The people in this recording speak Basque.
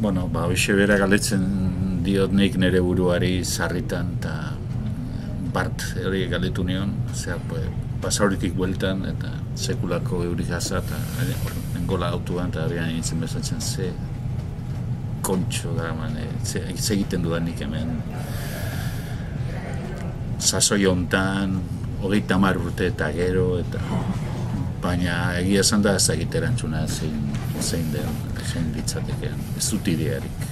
ba, hoxe bera galetzen diot nik nire buruari zarritan, eta bart hori galetu nion, zera, pasauritik bueltan, eta sekulako eurik jaza, eta engola autuan, eta hori nintzen bezatzen ze kontxo da, man, e, ze, egiten dudanik hemen. Sasoi hontan, hogeita mar urte eta gero, eta baina egia esan da ez egiterantzuna zein, zein den, zein ditzatekean, ez dut idearik.